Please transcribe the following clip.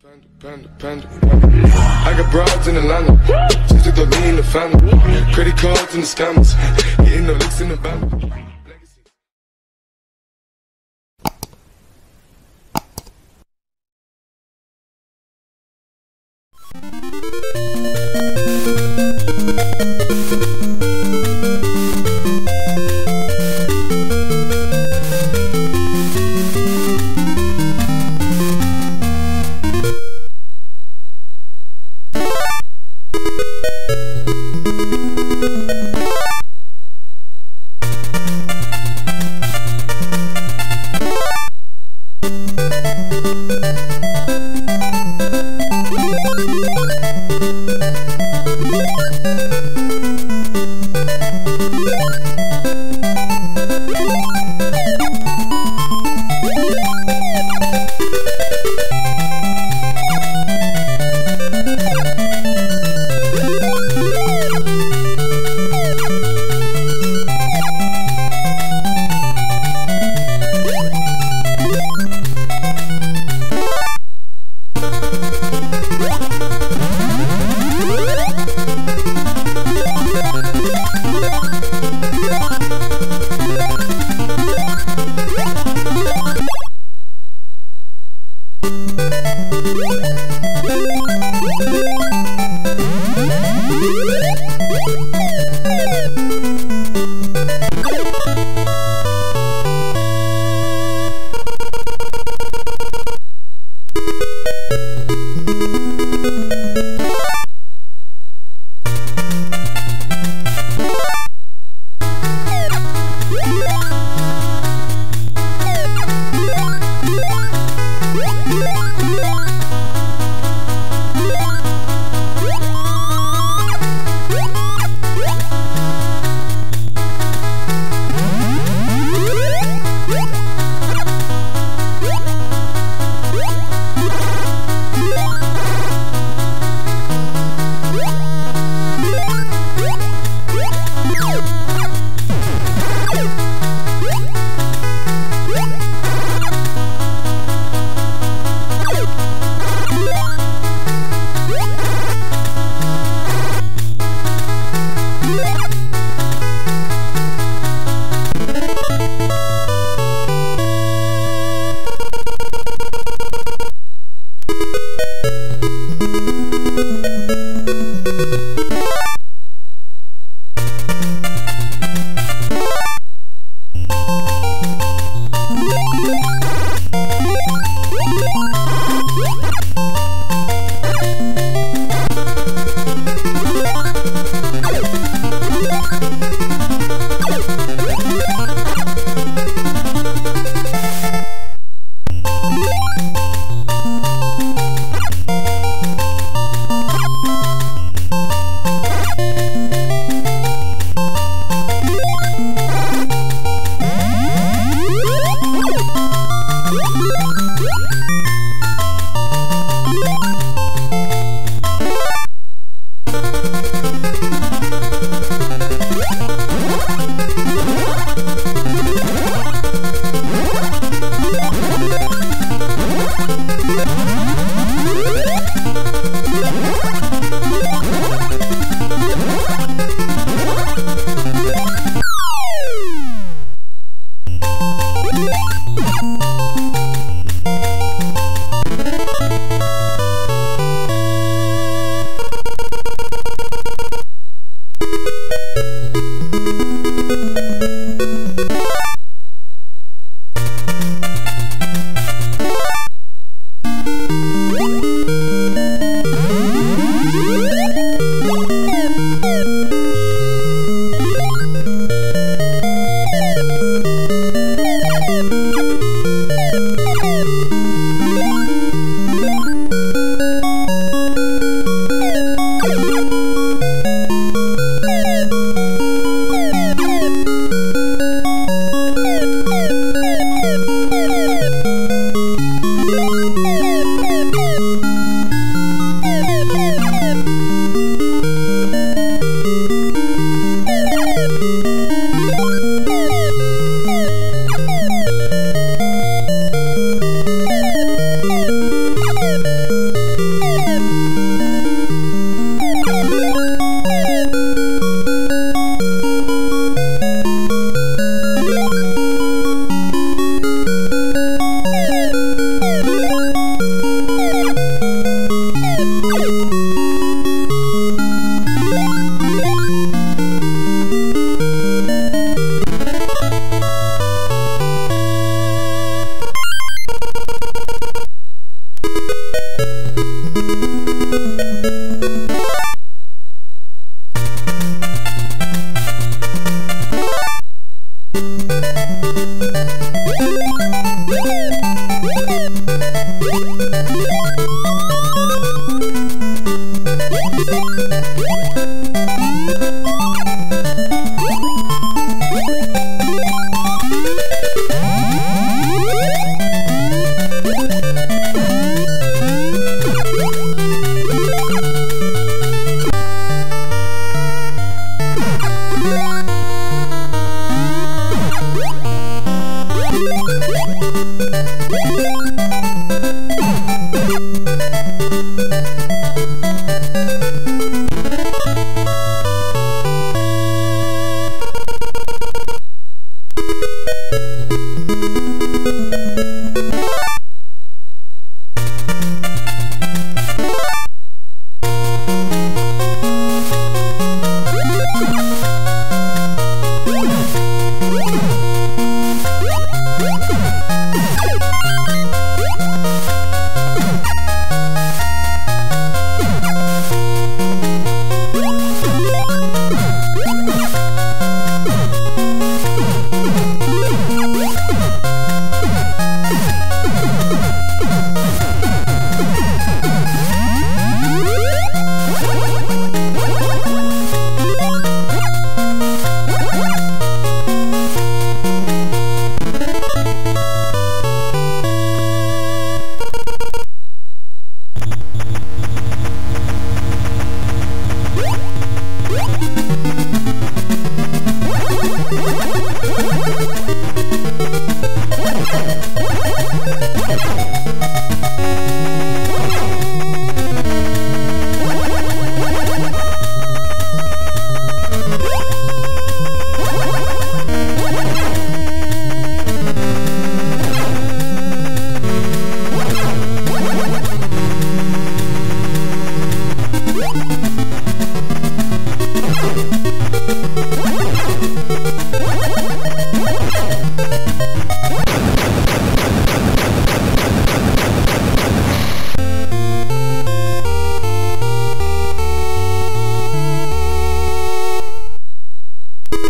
Panda, panda, panda. I got broads in Atlanta. Just to me in the family. Credit cards and the scammers. Getting no licks in the band.